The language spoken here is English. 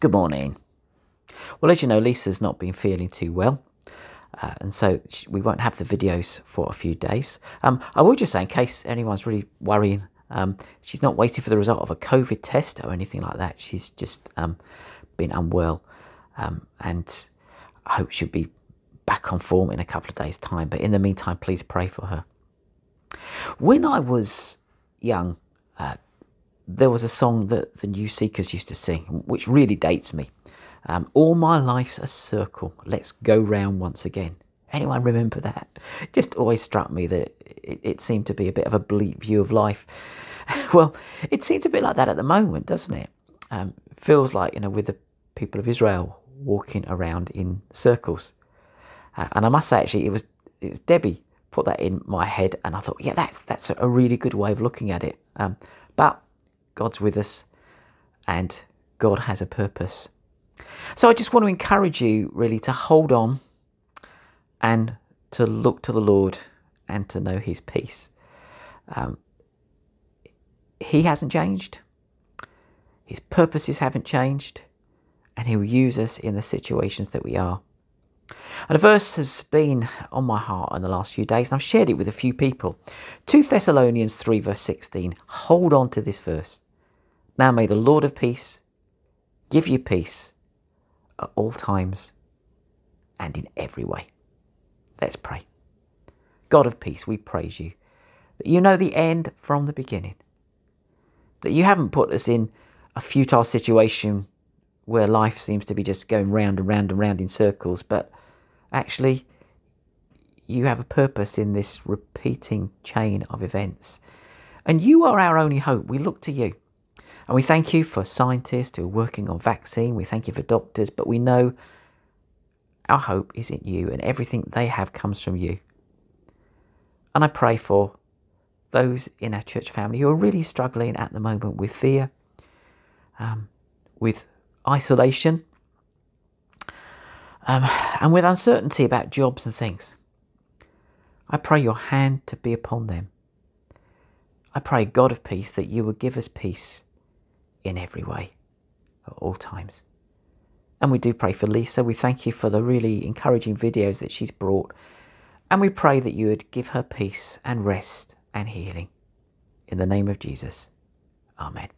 Good morning. Well, as you know, Lisa's not been feeling too well. Uh, and so we won't have the videos for a few days. Um, I will just say, in case anyone's really worrying, um, she's not waiting for the result of a COVID test or anything like that. She's just um, been unwell, um, and I hope she'll be back on form in a couple of days' time. But in the meantime, please pray for her. When I was young, uh, there was a song that the New Seekers used to sing, which really dates me. Um, All my life's a circle. Let's go round once again. Anyone remember that? Just always struck me that it, it seemed to be a bit of a bleak view of life. well, it seems a bit like that at the moment, doesn't it? Um, feels like you know, with the people of Israel walking around in circles. Uh, and I must say, actually, it was it was Debbie put that in my head, and I thought, yeah, that's that's a really good way of looking at it. Um, but God's with us, and God has a purpose. So I just want to encourage you really to hold on and to look to the Lord and to know His peace. Um, he hasn't changed. His purposes haven't changed, and He will use us in the situations that we are. And a verse has been on my heart in the last few days, and I've shared it with a few people. 2 Thessalonians 3, verse 16. Hold on to this verse. Now may the Lord of peace give you peace at all times and in every way. Let's pray. God of peace, we praise you that you know the end from the beginning, that you haven't put us in a futile situation where life seems to be just going round and round and round in circles, but actually you have a purpose in this repeating chain of events. And you are our only hope. We look to you. And we thank you for scientists who are working on vaccine. We thank you for doctors, but we know our hope is in you and everything they have comes from you. And I pray for those in our church family who are really struggling at the moment with fear, um, with isolation, um, and with uncertainty about jobs and things. I pray your hand to be upon them. I pray, God of peace, that you will give us peace in every way at all times. And we do pray for Lisa. We thank you for the really encouraging videos that she's brought. And we pray that you would give her peace and rest and healing. In the name of Jesus. Amen.